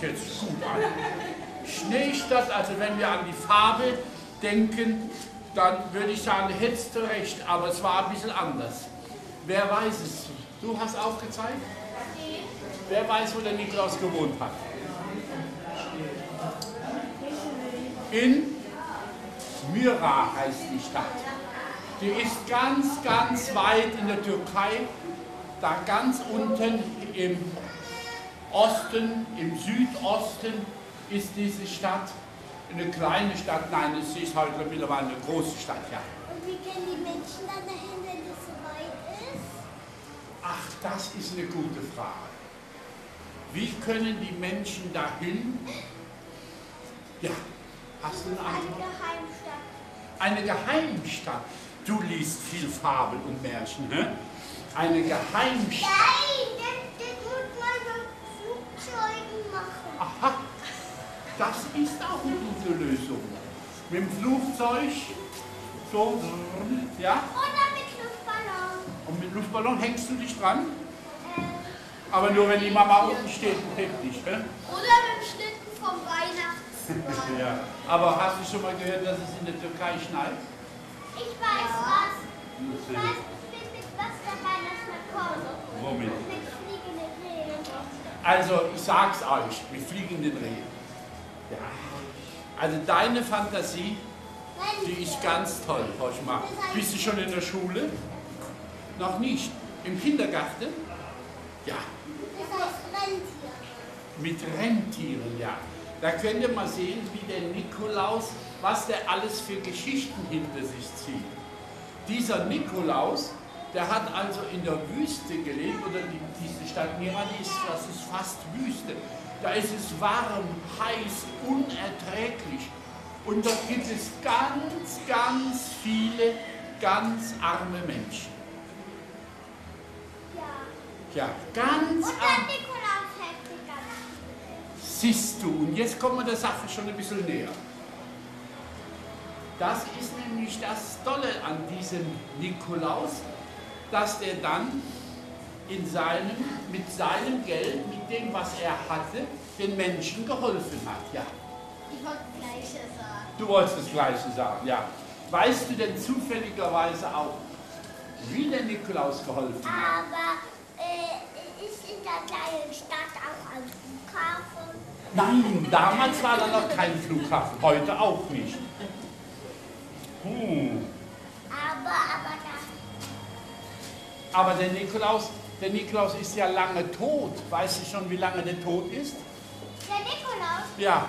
das hört gut an. Schneestadt, also wenn wir an die Farbe denken, dann würde ich sagen, hättest du recht, aber es war ein bisschen anders. Wer weiß es? Du hast aufgezeigt? Wer weiß, wo der Nikolaus gewohnt hat? In Myra heißt die Stadt. Die ist ganz, ganz weit in der Türkei, da ganz unten im Osten, im Südosten ist diese Stadt eine kleine Stadt. Nein, es ist heute mittlerweile eine große Stadt, ja. Und wie gehen die Menschen dann dahin, wenn es so weit ist? Ach, das ist eine gute Frage. Wie können die Menschen dahin? Ja, hast du eine Eine Antwort? Geheimstadt. Eine Geheimstadt. Du liest viel Fabel und Märchen, hä? Eine Geheimstadt. Nein, das, das muss man mit Flugzeugen machen. Aha, das ist auch eine gute Lösung. Mit dem Flugzeug, so, ja, Oder mit Luftballon. und mit Luftballon hängst du dich dran, Äh, aber nur wenn die Mama unten steht und hebt dich. hä? oder mit dem Schlitten vom Weihnachtsmann. Ja. Aber hast du schon mal gehört, dass es in der Türkei schneit? Ich weiß was. Ich weiß, ich bin mit was der Weihnachtsmann kommt. Womit? Mit fliegenden Rehen. Also, ich sag's euch, mit fliegenden Rehen. Ja. Also deine Fantasie, die ist ganz toll, Horch mal. Bist du schon in der Schule? Noch nicht. Im Kindergarten? Ja. Das heißt Rentier. Mit Rentieren, ja. Da könnt ihr mal sehen, wie der Nikolaus, was der alles für Geschichten hinter sich zieht. Dieser Nikolaus, der hat also in der Wüste gelebt, oder die, diese Stadt Mira, ist, das ist fast Wüste. Da ist es warm, heiß, unerträglich. Und dort gibt es ganz, ganz viele ganz arme Menschen. Ja. Ja, ganz Und arm. der Nikolaus hilft dir ganz. Siehst du, und jetzt kommen wir der Sache schon ein bisschen näher. Das ist nämlich das Tolle an diesem Nikolaus, dass der dann in seinem, mit seinem Geld, mit dem, was er hatte, den Menschen geholfen hat. Ja, Ich wollte gleiche sagen. du wolltest das Gleiche sagen, ja. Weißt du denn zufälligerweise auch, wie der Nikolaus geholfen hat? Aber äh, ist in der kleinen Stadt auch ein Flughafen? Nein, damals war da noch kein Flughafen, heute auch nicht. Hm. Aber, aber da. Aber der Nikolaus, der Nikolaus ist ja lange tot. Weißt du schon, wie lange der tot ist? Der Nikolaus? Ja.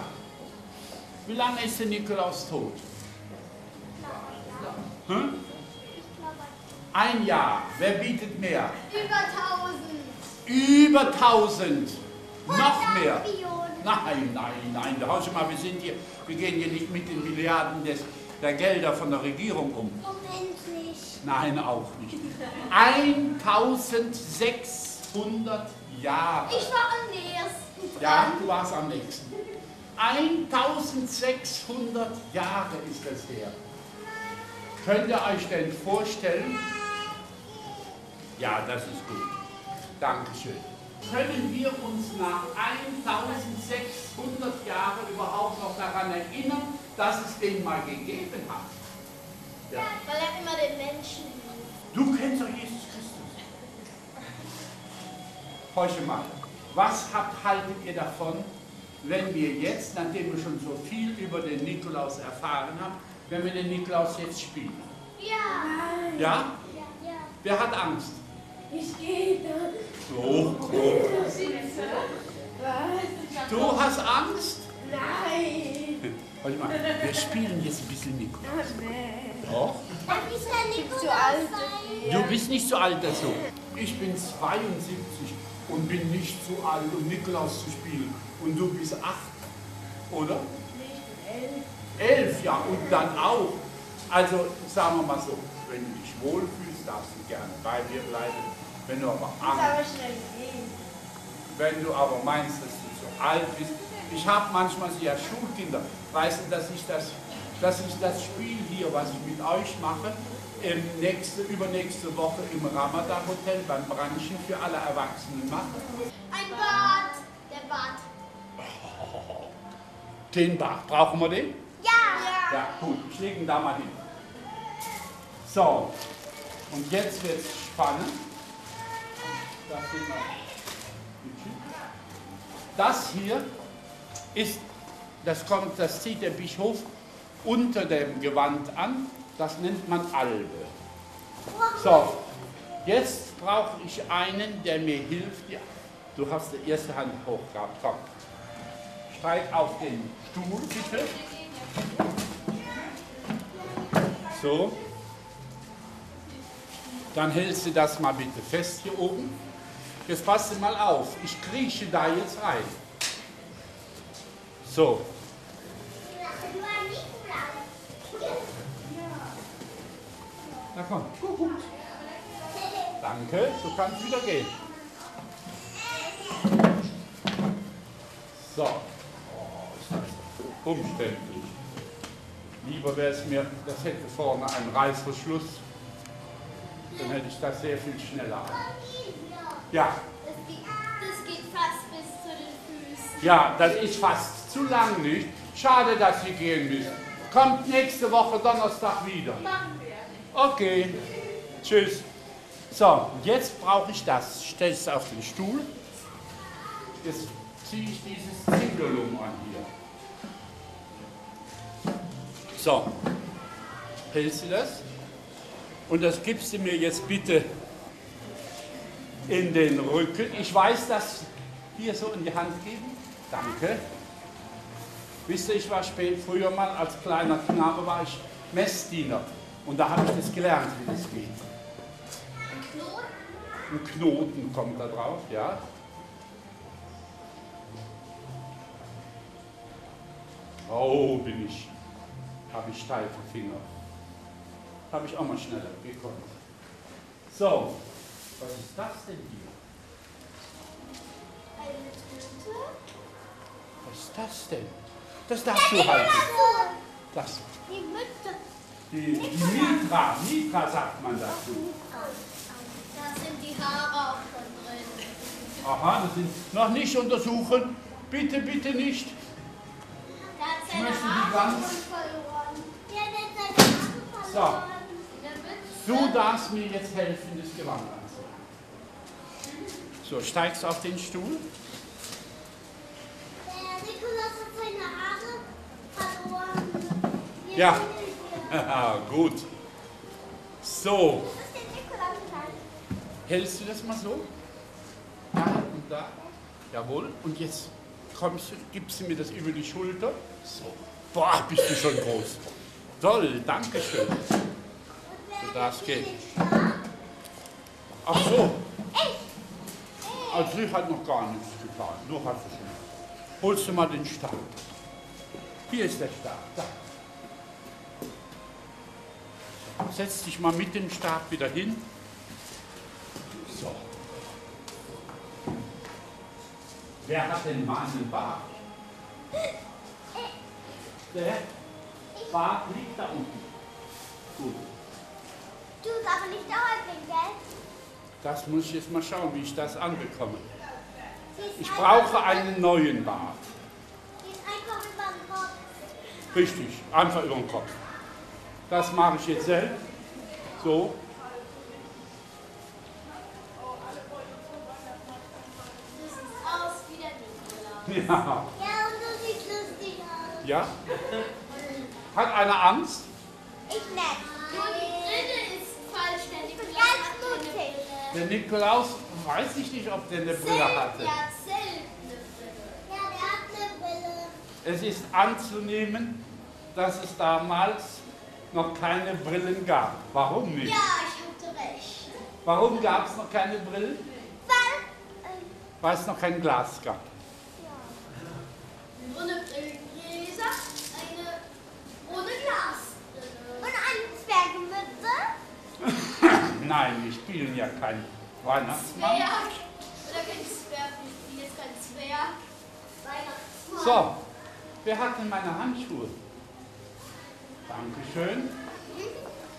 Wie lange ist der Nikolaus tot? Hm? Ein Jahr. Wer bietet mehr? über 1000. Über 1000. Noch mehr. Nein, nein, nein. Da schon mal, wir sind hier, wir gehen hier nicht mit den Milliarden des, der Gelder von der Regierung um. Moment nicht. Nein, auch nicht. 1600 Jahre. Ich war am nächsten. Ja, du warst am nächsten. 1600 Jahre ist das her. Könnt ihr euch denn vorstellen? Ja, das ist gut. Dankeschön. Können wir uns nach 1600 Jahren überhaupt noch daran erinnern, dass es den mal gegeben hat? Ja. Weil er immer den Menschen liebt. Du kennst doch Jesus Christus. Horche mal, was habt, haltet ihr davon, wenn wir jetzt, nachdem wir schon so viel über den Nikolaus erfahren haben, wenn wir den Nikolaus jetzt spielen? Ja. Ja? Ja, ja. Wer hat Angst? Ich gehe da. So, so. Was? Du hast Angst? Nein. Horche mal, wir spielen jetzt ein bisschen Nikolaus. Nee. Ich sein? Du bist nicht so alt dazu. Ich bin 72 und bin nicht zu alt, um Nikolaus zu spielen. Und du bist 8, oder? Elf, ja, und dann auch. Also sagen wir mal so, wenn du dich wohlfühlst, darfst du gerne bei dir bleiben. Wenn du aber Ich Angst, aber schnell gehen. wenn du aber meinst, dass du zu alt bist. Ich habe manchmal so ja Schulkinder, weißt du, dass ich das, dass ich das Spiel hier, was ich mit euch mache, im nächste, übernächste Woche im Ramada Hotel beim Branchen für alle Erwachsenen machen. Ein Bad. Der Bad. Den Bach, brauchen wir den? Ja. Ja, gut, ich lege ihn da mal hin. So, und jetzt wird es spannend. Das, das hier ist, das, kommt, das zieht der Bischof unter dem Gewand an. Das nennt man Albe. So, jetzt brauche ich einen, der mir hilft. Ja, du hast die erste Hand hoch gehabt. Komm. Steig auf den Stuhl, bitte. So. Dann hältst du das mal bitte fest hier oben. Jetzt passt mal auf. Ich krieche da jetzt rein. So. Du war Nikolaus. Na komm. Danke. Du kannst wieder gehen. So. Oh, ist das umständlich. Lieber wäre es mir, das hätte vorne einen Reißverschluss. Dann hätte ich das sehr viel schneller. Ja, Das geht, das geht fast bis zu den Füßen. ja, das ist fast zu lang nicht. Schade, dass Sie gehen müssen. Kommt nächste Woche Donnerstag wieder. Okay, tschüss. So, jetzt brauche ich das. Stell es auf den Stuhl. Jetzt ziehe ich dieses Zingulum an hier. So, hältst du das? Und das gibst du mir jetzt bitte in den Rücken. Ich weiß das hier so in die Hand geben. Danke. Wisst ihr, ich war spät, früher mal als kleiner Knabe war ich Messdiener. Und da habe ich das gelernt, wie das geht. Ein Knoten kommt da drauf, ja. Oh, bin ich. Habe ich steife Finger. Habe ich auch mal schneller gekonnt. So, was ist das denn hier? Eine Tüte. Was ist das denn? Das darfst du halten. Das. Die Mütze. Die, die Mitra, Mitra sagt man dazu. Da sind die Haare auch schon drin. Aha, das sind noch nicht untersuchen. Bitte, bitte nicht. Da hat Ich seine möchte die Haare ganz- verloren. Ja, der hat seine Haare So. verloren. Mütze. Du darfst mir jetzt helfen, das Gewand anziehen. So, steigst auf den Stuhl. Der Nikolaus hat seine Haare verloren. Hier Ja. gut. So, Das hältst du das mal so? Da und da. Jawohl. Und jetzt kommst du, gibst du mir das über die Schulter. So. Boah, bist du schon groß. Toll, danke schön. Du darfst gehen. Ach so. Also ich hat noch gar nichts getan. Nur hast du schon. Holst du mal den Stab. Hier ist der Stab. Da. Setz dich mal mit dem Stab wieder hin. So. Wer hat denn mal einen Bart? Der Bart liegt da unten. Gut. Du bist aber nicht der Häuptling, gell? Das muss ich jetzt mal schauen, wie ich das anbekomme. Ich brauche einen neuen Bart. Richtig, einfach über den Kopf. Das mache ich jetzt selbst. So. Du siehst aus wie der Nikolaus. Ja. Ja, und du siehst lustig aus. ja. Hat einer Angst? Ich nicht. Nur die Brille ist falsch, der Nikolaus hat. Der Nikolaus weiß ich nicht, ob der eine Brille hatte. Ja. Ja, der hat eine Brille. Es ist anzunehmen, dass es damals noch keine Brillen gab. Warum nicht? Ja, ich hatte recht. Warum gab es noch keine Brillen? Weil, ähm, Weil es noch kein Glas gab. Ohne Brillengläser, eine ohne Glasbrille. und eine Zwergemütze. Nein, wir spielen ja kein Weihnachtsmann. Zwerg. Oder kein Zwerg, ich bin jetzt kein Zwerg. Weihnachtsmann. So, wer hat denn meine Handschuhe? Dankeschön.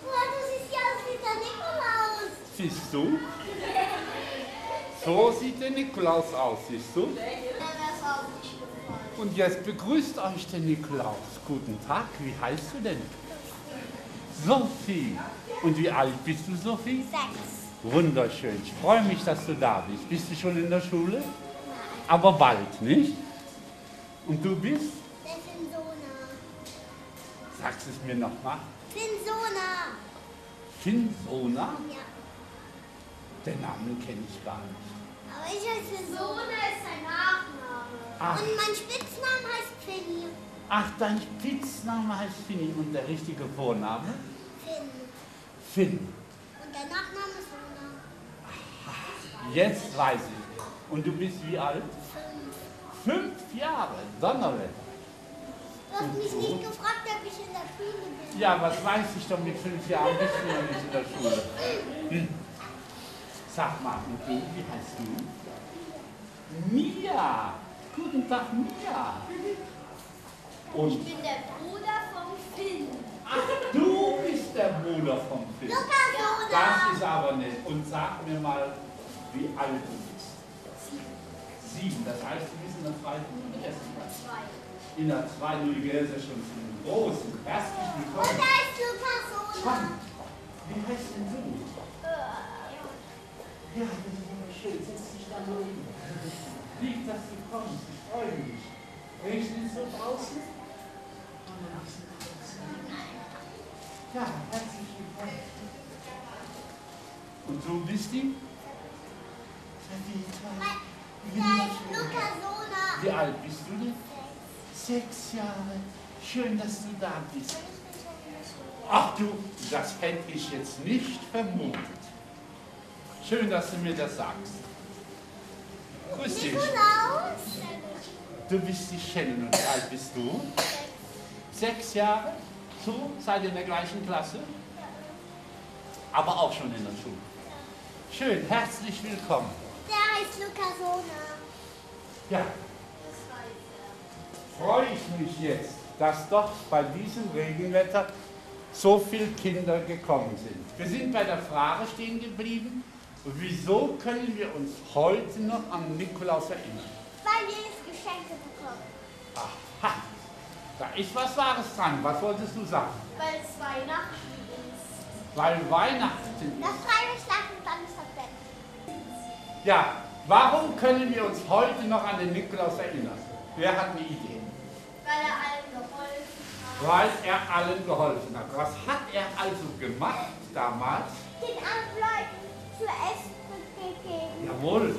Boah, du siehst ja siehst du? So sieht der Nikolaus aus, siehst du? Und jetzt begrüßt euch der Nikolaus. Guten Tag, wie heißt du denn? Sophie. Und wie alt bist du, Sophie? Sechs. Wunderschön. Ich freue mich, dass du da bist. Bist du schon in der Schule? Aber bald, nicht? Und du bist? Sagst es mir nochmal. Finsona. Finsona? Ja. Den Namen kenne ich gar nicht. Aber ich heiße Finsona. Ist sein Nachname. Ach, Und mein Spitzname heißt Finny. ach dein Spitzname heißt Finny und der richtige Vorname? Finn. Finn. Und der Nachname ist Sona. Jetzt weiß ich. Und du bist wie alt? Fünf. Fünf Jahre. Donnerwetter. Du hast mich nicht gefragt, ob ich in der Schule bin. Ja, was weiß ich doch mit fünf Jahren bist du noch nicht in der Schule. Hm. Sag mal, du, wie heißt du? Mia. Guten Tag, Mia. Ich Und bin der Bruder vom Finn. ach, du bist der Bruder vom Finn. Lukas Sona. Das ist aber nett. Und sag mir mal, wie alt du bist. Sieben. Das heißt, du bist in der zweiten und ersten Klasse. Zwei. In der zweiten, du gehörst ja schon zum Großen. Herzlich Und willkommen. da ist Lukas. Komm, wie heißt denn du? Ja, das ist immer schön. Setz dich da mal hin. Lieb, dass du kommst. Ich freue mich. Regnet es so draußen? Ja, herzlich willkommen. Und du bist die? Wie alt bist du denn? Sechs Jahre. Schön, dass du da bist. Ach du, das hätte ich jetzt nicht vermutet. Schön, dass du mir das sagst. Grüß dich. Nikolaus. Du bist die Shannon und wie alt bist du? Sechs Jahre? So, seid ihr in der gleichen Klasse? Aber auch schon in der Schule. Schön, herzlich willkommen. Der heißt Lukas Sona. Ja. Freue ich mich jetzt, dass doch bei diesem Regenwetter so viele Kinder gekommen sind. Wir sind bei der Frage stehen geblieben, wieso können wir uns heute noch an Nikolaus erinnern? Weil wir jetzt Geschenke bekommen. Aha, da ist was Wahres dran. Was wolltest du sagen? Weil es Weihnachten ist. Weil Weihnachten Das ist. Freigeschlagen und dann ist das Bett. Ja, warum können wir uns heute noch an den Nikolaus erinnern? Wer hat eine Idee? Weil er allen geholfen hat. Weil er allen geholfen hat. Was hat er also gemacht damals? Den anderen Leuten zu essen gegeben. Jawohl.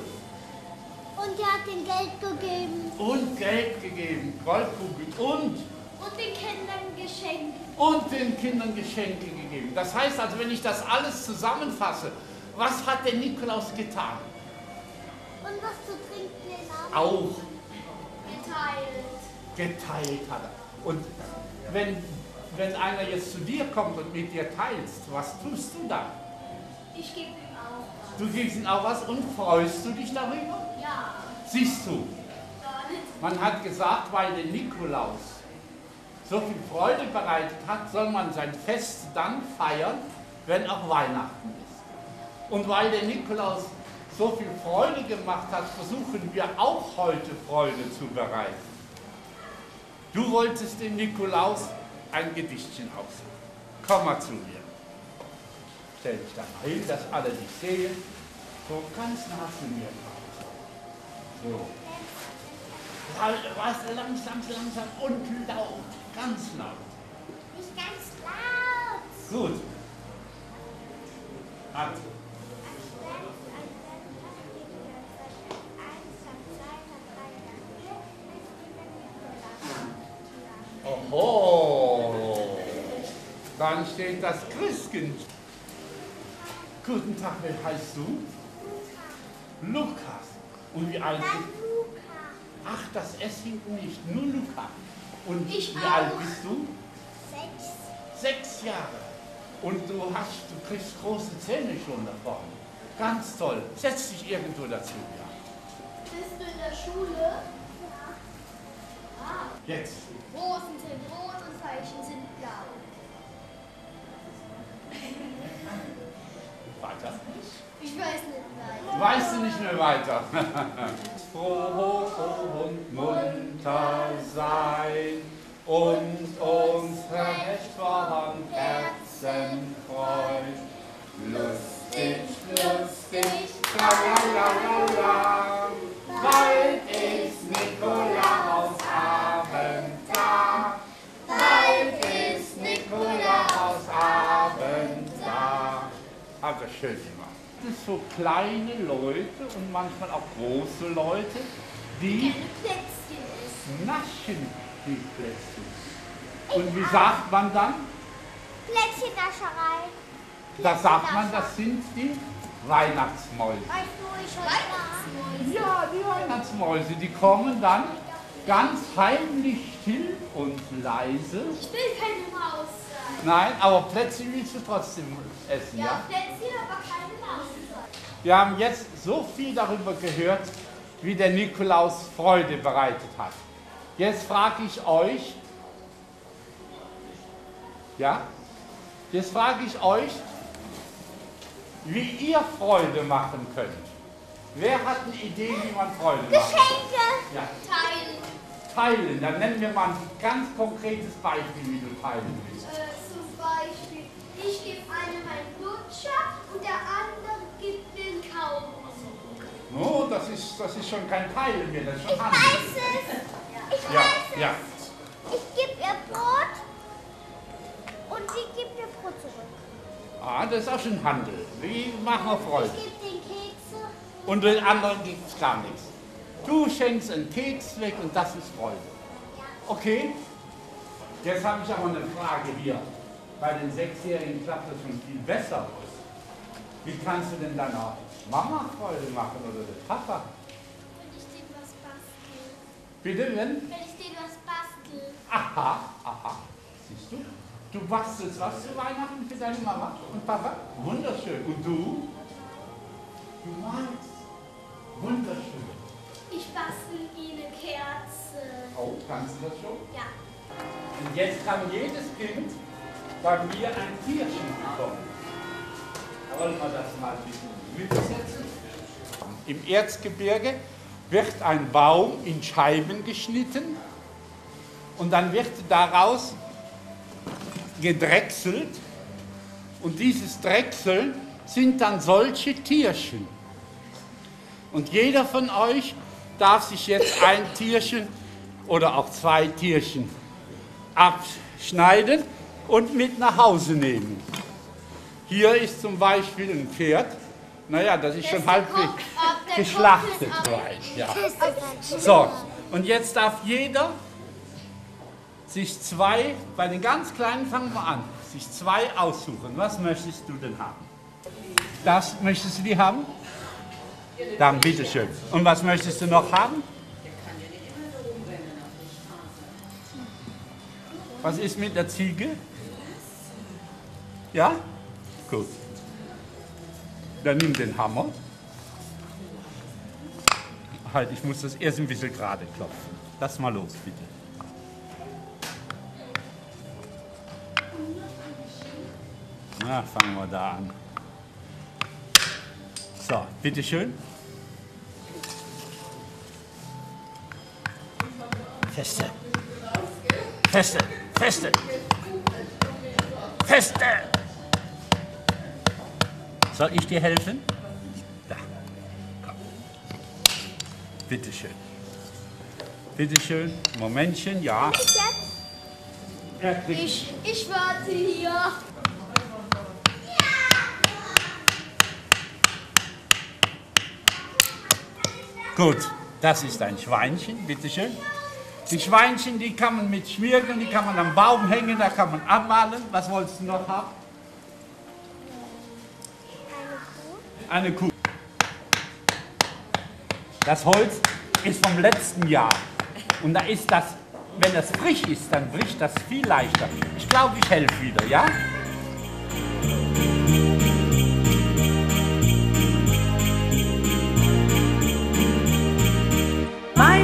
Und er hat den Geld gegeben. Und Geld gegeben, Goldkugeln und, Und den Kindern Geschenke. und den Kindern Geschenke gegeben. Das heißt also, wenn ich das alles zusammenfasse, was hat der Nikolaus getan? Und was zu trinken Abend. Auch Geteilt. Geteilt hat. Und wenn, wenn einer jetzt zu dir kommt und mit dir teilst, was tust du dann? Ich gebe ihm auch was. Du gibst ihm auch was und freust du dich darüber? Ja. Siehst du, man hat gesagt, weil der Nikolaus so viel Freude bereitet hat, soll man sein Fest dann feiern, wenn auch Weihnachten ist. Und weil der Nikolaus so viel Freude gemacht hat, versuchen wir auch heute Freude zu bereiten. Du wolltest dem Nikolaus ein Gedichtchen aufsagen. Komm mal zu mir. Stell dich da mal hin, dass alle dich sehen. So ganz nah zu mir. So. Was langsam, langsam und laut. Ganz laut. Nicht ganz laut. Gut. Hat. Steht das Christkind. Guten Tag, wer heißt du? Lukas. Und wie alt bist Luca. Ach, das S hinkt nicht, nur Luca. Und Ich wie alt auch. bist du? Sechs. Sechs Jahre. Und du hast, du kriegst große Zähne schon da vorne. Ganz toll. Setz dich irgendwo dazu. Ja. Bist du in der Schule? Ah. Jetzt. Rosen sind rot und Veilchen sind blau. Weiter? Ich weiß nicht weiter. Weißt du nicht mehr weiter? Froh und munter sein und uns recht von Herzen freut. Lustig, lustig, la la la la la. Schön gemacht. Das sind so kleine Leute und manchmal auch große Leute, die Plätzchen ist. naschen die Plätzchen. Und wie sagt man dann? Plätzchennascherei. Da sagt man, das sind die Weihnachtsmäuse. War? Ja, die Weihnachtsmäuse, die kommen dann ganz heimlich still und leise. Ich will keine Maus. Nein, aber Plätzchen willst du trotzdem essen, ja? Ja, Plätzchen, aber keine Maus sein. Wir haben jetzt so viel darüber gehört, wie der Nikolaus Freude bereitet hat. Jetzt frage ich euch, ja, jetzt frage ich euch, wie ihr Freude machen könnt. Wer hat eine Idee, wie man Freude macht? Geschenke. Ja, Teilen. Teilen. Dann nennen wir mal ein ganz konkretes Beispiel, wie du teilen willst. Äh, zum Beispiel, ich gebe einem einen Lutscher und der andere gibt mir einen Kaugummi. Oh, das ist, das ist schon kein Teilen mehr, das ist schon Ich Handeln. weiß es. Ich Ja, weiß ja. es. Ich gebe ihr Brot und sie gibt mir Brot zurück. Ah, das ist auch schon Handel. Wie machen wir Freude? Ich gebe den Kekse. Und den anderen gibt es gar nichts. Du schenkst einen Keks weg und das ist Freude. Okay? Jetzt habe ich aber eine Frage hier. Bei den Sechsjährigen klappt das schon viel besser. Wie kannst du denn deiner Mama Freude machen oder dem Papa? Wenn ich denen was bastel. Bitte, wenn? Wenn ich denen was bastel. Aha, aha. Siehst du? Du bastelst was zu Weihnachten für deine Mama und Papa? Wunderschön. Und du? Du malst. Wunderschön. Ich bastel ihnen Kerzen. Oh, kannst du das schon? Ja. Und jetzt kann jedes Kind bei mir ein Tierchen bekommen. Wollen wir das mal ein bisschen mitsetzen? Im Erzgebirge wird ein Baum in Scheiben geschnitten und dann wird daraus gedrechselt und dieses Drechseln sind dann solche Tierchen. Und jeder von euch darf sich jetzt ein Tierchen oder auch zwei Tierchen abschneiden und mit nach Hause nehmen. Hier ist zum Beispiel ein Pferd. Naja, das ist schon halb Kopf ab, der geschlachtet. Soweit, Ja. So, und jetzt darf jeder sich zwei, bei den ganz Kleinen fangen wir an, sich zwei aussuchen. Was möchtest du denn haben? Das möchtest du die haben? Dann bitteschön. Und was möchtest du noch haben? Was ist mit der Ziege? Ja? Gut. Dann nimm den Hammer. Halt, ich muss das erst ein bisschen gerade klopfen. Lass mal los, bitte. Na, fangen wir da an. So, bitteschön. Feste. Feste. Feste. Feste. Soll ich dir helfen? Da. Komm. Bitteschön. Bitteschön. Momentchen, ja. Ich, ich warte hier. Gut, das ist ein Schweinchen, bitteschön. Die Schweinchen, die kann man mit Schmirgeln, die kann man am Baum hängen, da kann man abmalen. Was wolltest du noch haben? Eine Kuh. Das Holz ist vom letzten Jahr. Und da ist das, wenn das frisch ist, dann bricht das viel leichter. Ich glaube, ich helfe wieder, ja?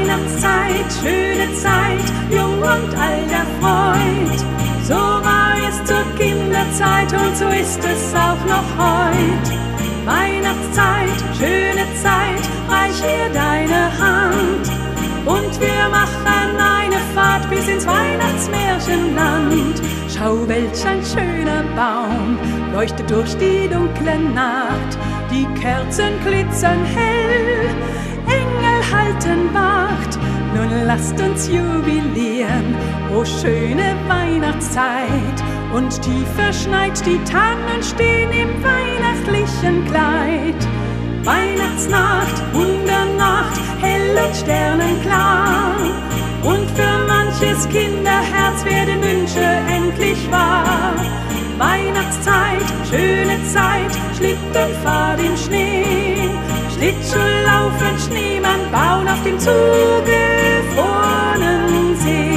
Weihnachtszeit, schöne Zeit, jung und alt erfreut. So war es zur Kinderzeit und so ist es auch noch heut. Weihnachtszeit, schöne Zeit, reich mir deine Hand. Und wir machen eine Fahrt bis ins Weihnachtsmärchenland. Schau, welch ein schöner Baum leuchtet durch die dunkle Nacht. Die Kerzen glitzern hell, Engel halten Wacht. Lasst uns jubilieren, o schöne Weihnachtszeit. Und tief verschneit die Tannen stehen im weihnachtlichen Kleid. Weihnachtsnacht, Wundernacht, hell und sternenklar. Und für manches Kinderherz werden Wünsche endlich wahr. Weihnachtszeit, schöne Zeit, Schlittenfahrt im Schnee. Schlittschuhlaufen, Schneemann bauen auf dem zugefrorenen See.